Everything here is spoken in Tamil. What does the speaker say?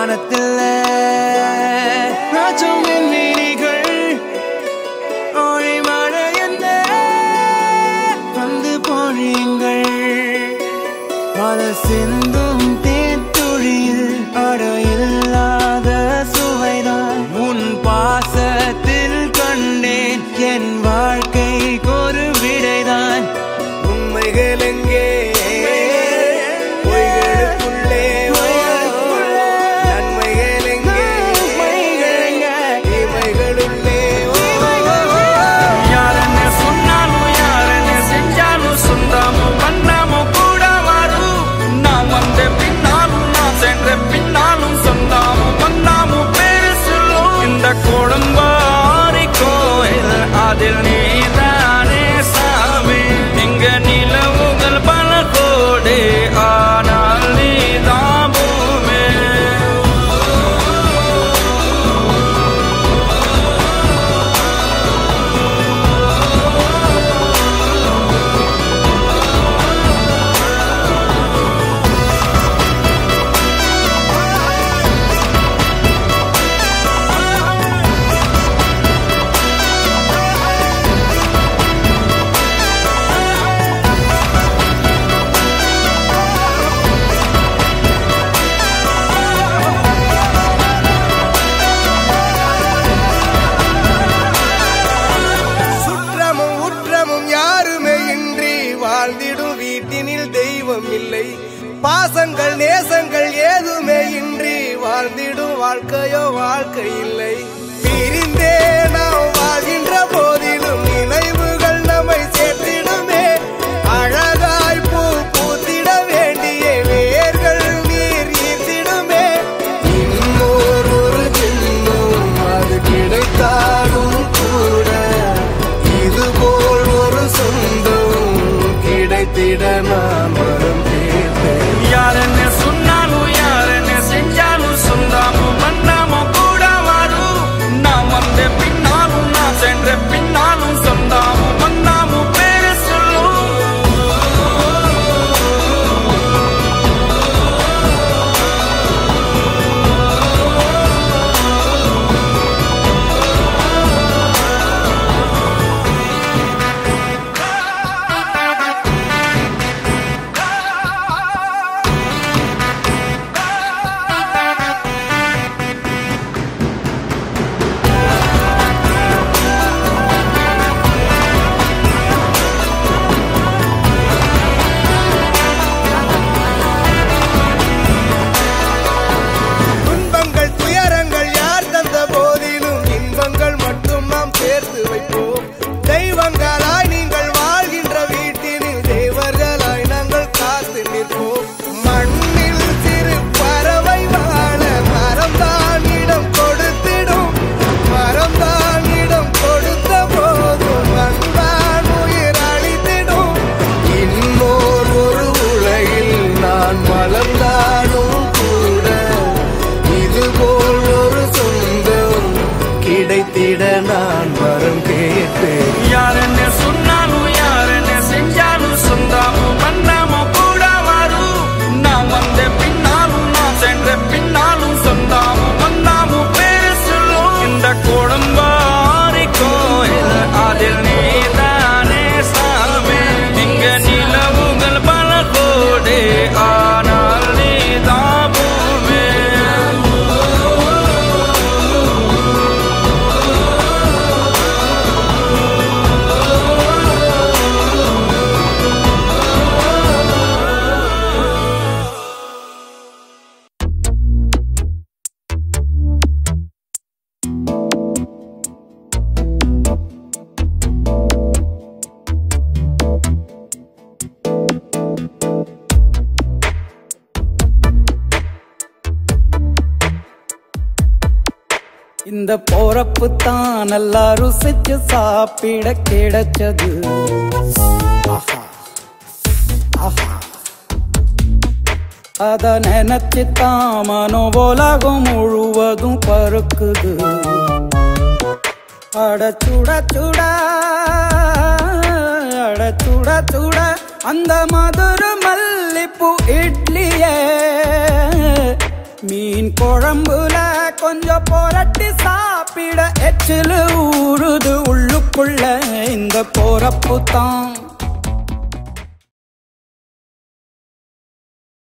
வானத்தில் நாச்சும் விண்மீனிகள் ஒளி மழை என்ன வந்து போனீங்கள் பல பாசங்கள் நேசங்கள் ஏதுமே இன்றி வாழ்ந்திடும் வாழ்க்கையோ வாழ்க்கை இல்லை. பிரிந்தே நாம் வாழ்கின்ற போதிலும் நினைவுகள் நம்மை சேர்த்திடுமே. அழகாய் பூ பூத்திட வேண்டிய வேர்கள் நீர் ஈர்த்திடுமே. இன்னொரு ஒரு ஜென்மம் அது கிடைத்தாலும் கூட இதுபோல் ஒரு சொந்தம் கிடைத்திட நான் கிடைத்திட நான் வரம் கேட்டு யார் என்ன சொன்ன இந்த போறப்பு தான் நல்லா ருசிச்சு சாப்பிட கிடைச்சது. அத நினைச்சு தான் மனோ உலகம் முழுவதும் பருக்குது அட சுட சுட அட சுட சுட அந்த மதுர மல்லிப்பூ இட்லியே. மீன் குழம்புல கொஞ்சம் புரட்டி சாப்பிட எச்சிலு ஊறுது உள்ளுக்குள்ள இந்த போறப்பு தான்